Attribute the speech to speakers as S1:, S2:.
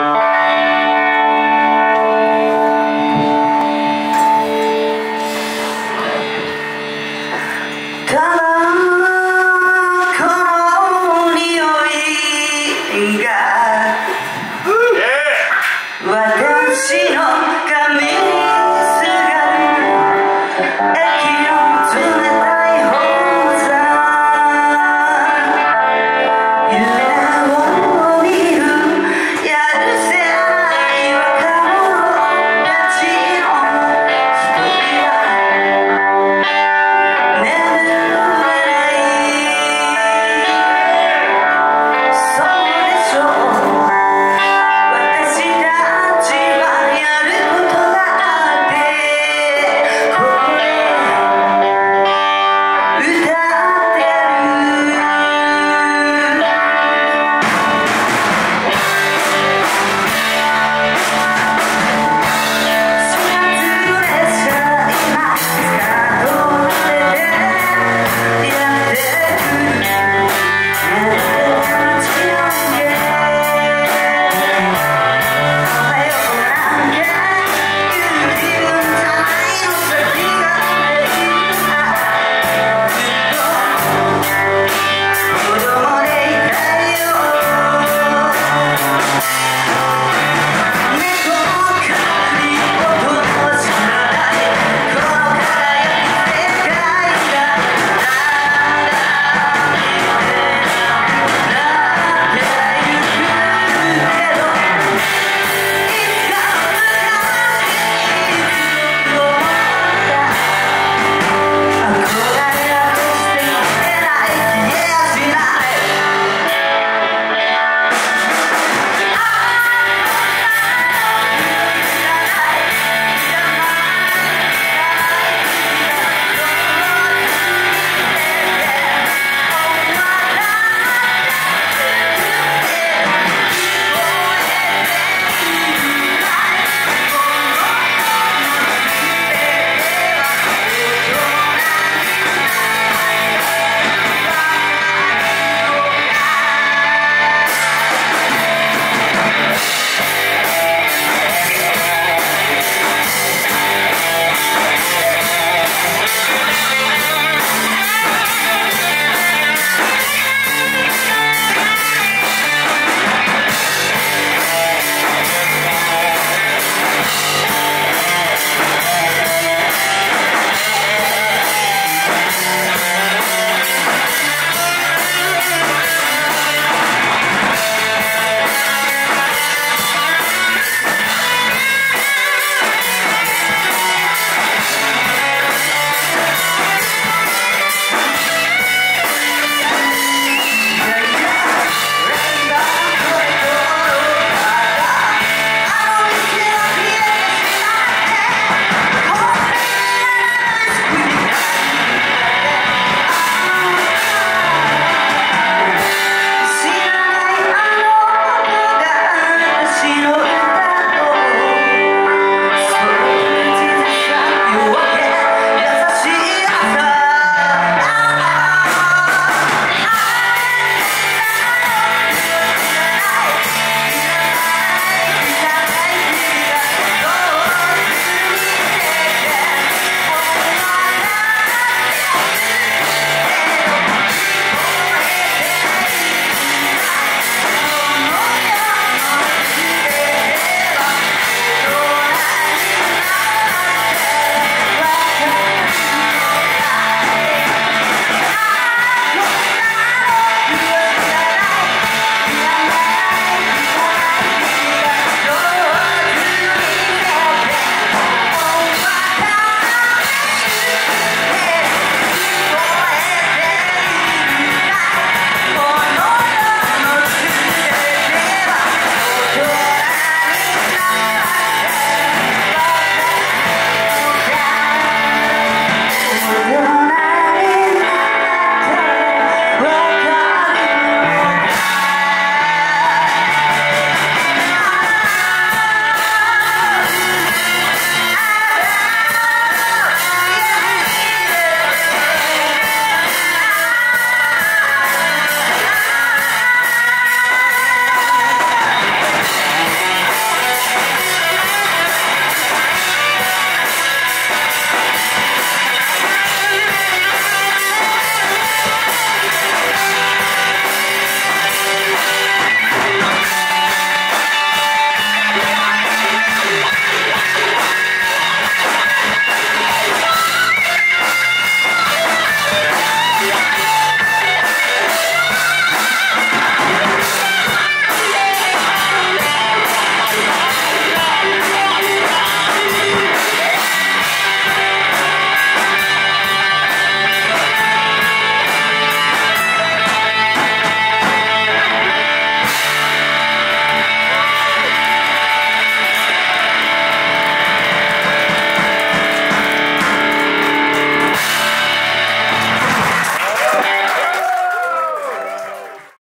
S1: タ